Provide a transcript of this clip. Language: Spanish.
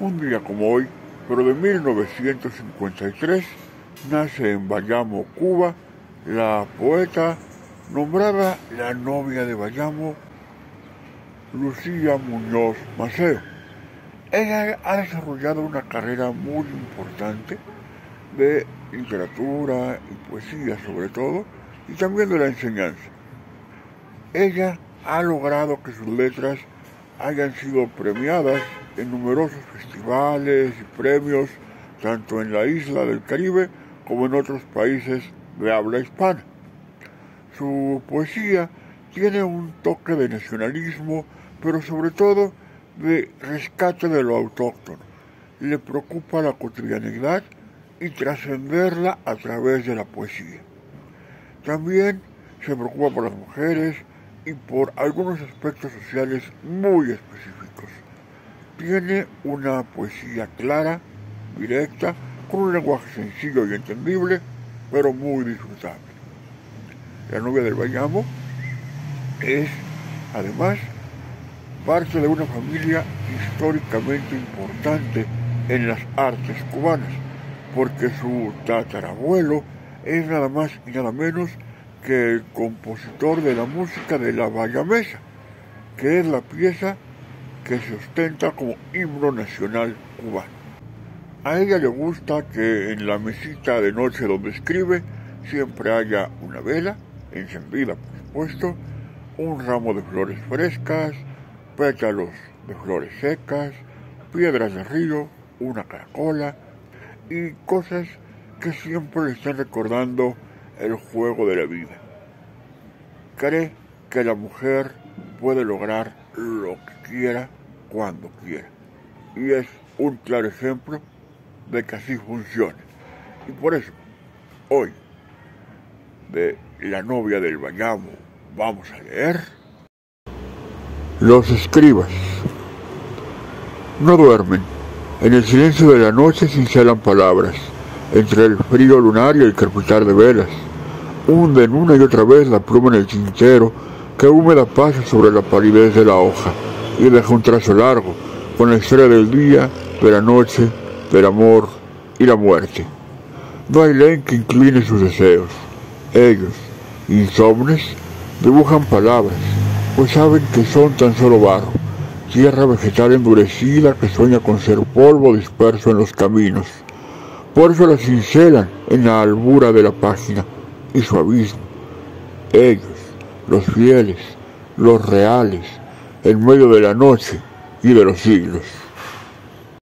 Un día como hoy, pero de 1953, nace en Bayamo, Cuba, la poeta nombrada la novia de Bayamo, Lucía Muñoz Maceo. Ella ha desarrollado una carrera muy importante de literatura y poesía sobre todo, y también de la enseñanza. Ella ha logrado que sus letras hayan sido premiadas en numerosos festivales y premios, tanto en la isla del Caribe como en otros países de habla hispana. Su poesía tiene un toque de nacionalismo, pero sobre todo de rescate de lo autóctono. Le preocupa la cotidianidad y trascenderla a través de la poesía. También se preocupa por las mujeres y por algunos aspectos sociales muy específicos. Tiene una poesía clara, directa, con un lenguaje sencillo y entendible, pero muy disfrutable. La novia del Bayamo es, además, parte de una familia históricamente importante en las artes cubanas, porque su tatarabuelo es nada más y nada menos que el compositor de la música de la Bayamesa, que es la pieza que se ostenta como himno nacional cubano. A ella le gusta que en la mesita de noche donde escribe siempre haya una vela, encendida por supuesto, un ramo de flores frescas, pétalos de flores secas, piedras de río, una caracola y cosas que siempre le están recordando el juego de la vida. Cree que la mujer puede lograr lo que quiera cuando quiera. Y es un claro ejemplo de que así funciona. Y por eso, hoy, de La novia del Bayamo, vamos a leer Los escribas. No duermen. En el silencio de la noche cincelan palabras, entre el frío lunar y el crepitar de velas hunden una y otra vez la pluma en el tintero que húmeda pasa sobre la palidez de la hoja y deja un trazo largo con la historia del día, de la noche, del amor y la muerte. No hay ley que incline sus deseos. Ellos, insomnes, dibujan palabras, pues saben que son tan solo barro, tierra vegetal endurecida que sueña con ser polvo disperso en los caminos. Por eso la cincelan en la albura de la página y su abismo. Ellos, los fieles, los reales, en medio de la noche y de los siglos.